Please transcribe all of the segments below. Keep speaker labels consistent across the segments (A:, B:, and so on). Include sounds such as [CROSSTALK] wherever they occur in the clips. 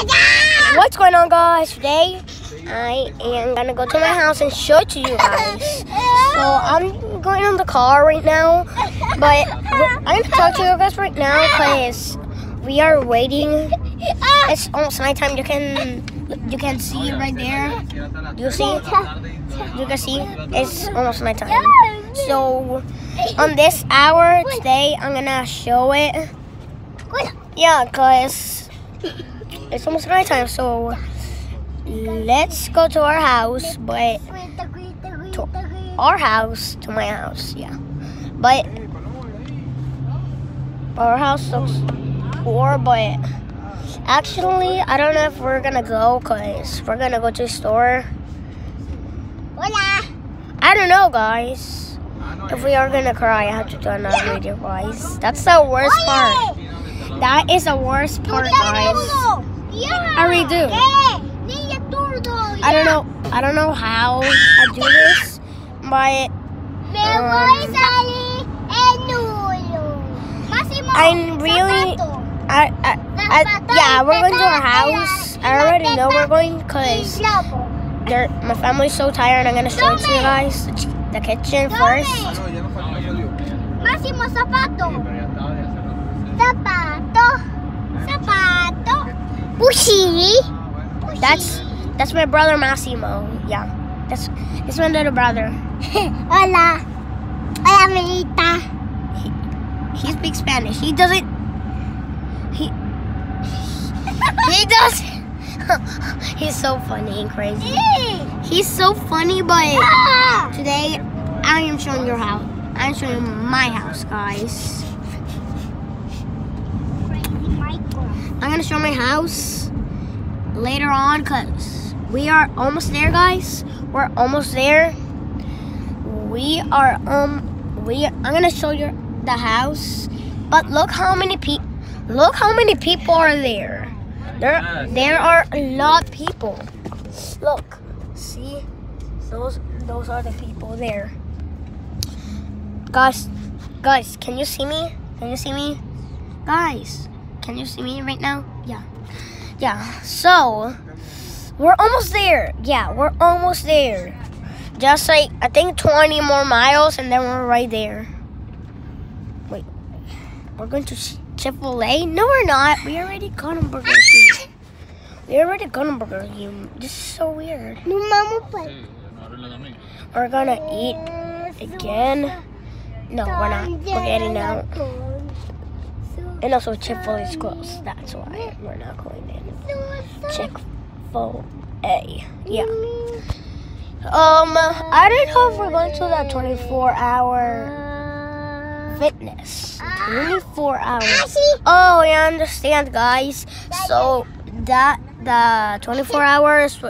A: What's going on, guys? Today, I am gonna go to my house and show it to you guys. So I'm going on the car right now, but I'm gonna talk to you guys right now because we are waiting. It's almost nighttime. You can you can see it right there. You see? You can see it's almost nighttime. So on this hour today, I'm gonna show it. Yeah, cause it's almost nighttime. So let's go to our house, but to our house to my house. Yeah, but our house looks poor, but actually, I don't know if we're gonna go, cause we're gonna go to the store.
B: Hola.
A: I don't know, guys. If we are gonna cry, I have to do another video, guys. That's the worst part. That is the worst part, guys.
B: Yeah.
A: I redo. do.
B: ¿Qué? Niña turdo.
A: I don't know. I don't know how I do this, but
B: Me voy a salir en uno. Máximo.
A: I'm really- I, I, I yeah, we're going to our house. I already know we're going, cause my family's so tired. I'm gonna show it to you guys. The kitchen first.
B: Pushi.
A: That's that's my brother Massimo. Yeah, that's that's my little brother. [LAUGHS]
B: Hola. Hola, amiguita.
A: He he speaks Spanish. He doesn't. He. He [LAUGHS] does. [LAUGHS] He's so funny and crazy. He's so funny, but
B: Ah.
A: today I am showing your house. I'm showing you my house, guys. I'm gonna show my house later on, cause we are almost there, guys. We're almost there. We are um we. I'm gonna show you the house, but look how many people. Look how many people are there. There there are a lot of people. Look, see, those those are the people there. Guys, guys, can you see me? Can you see me? Guys, can you see me right now? Yeah. Yeah. So, we're almost there. Yeah, we're almost there. Just like I think 20 more miles and then we're right there. Wait. We're going to Ch- Chick-fil-A? No, we're not. We already got a Burger King. We already got a Burger King. This is so weird.
B: No vamos pa.
A: We're gonna eat again. No, we're not. We're getting out. And also Chick-fil-A is closed. That's why we're not going in. Chick-fil-A. Yeah. Um, I don't know if we're going to that 24 hour fitness. 24 hours. Oh, I understand, guys. So that the 24 hours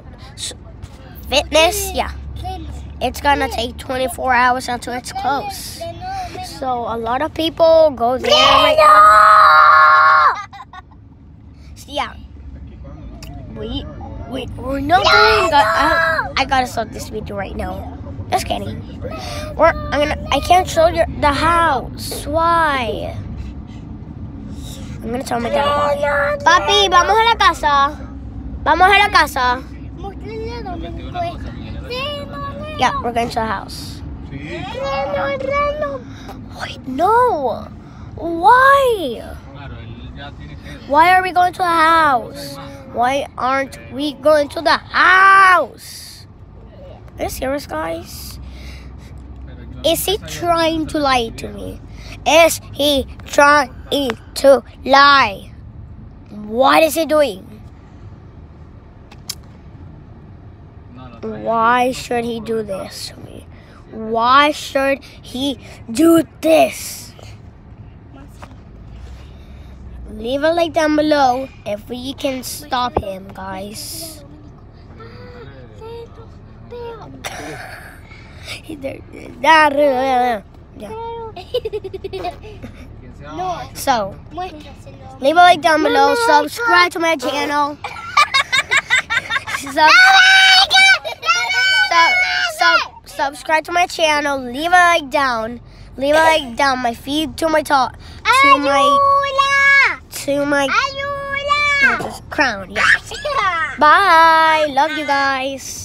A: fitness, yeah, it's gonna take 24 hours until it's closed. So a lot of people go there. Right [LAUGHS] yeah, we we we're not doing. I, I gotta stop this video right now. Just kidding. We're I'm gonna. I can't show you the house. Why? I'm gonna tell my dad. Papi, vamos a la casa. Vamos a la casa.
B: Mostrarle dónde fue. Reno,
A: Yeah, we're going to the house.
B: Reno.
A: Wait, no. Why? Why are we going to the house? Why aren't we going to the house? Are you serious, guys? Is he trying to lie to me? Is he trying to lie? What is he doing? Why should he do this to me? Why should he do this? Leave a like down below if we can stop him, guys. yeah. So, leave a like down below. Subscribe to my channel. [LAUGHS] subscribe to my channel. Leave a like down. Leave a like down. My feed to my top. To my to my
B: Ayula!
A: Crown. Yes. Bye. Love you guys.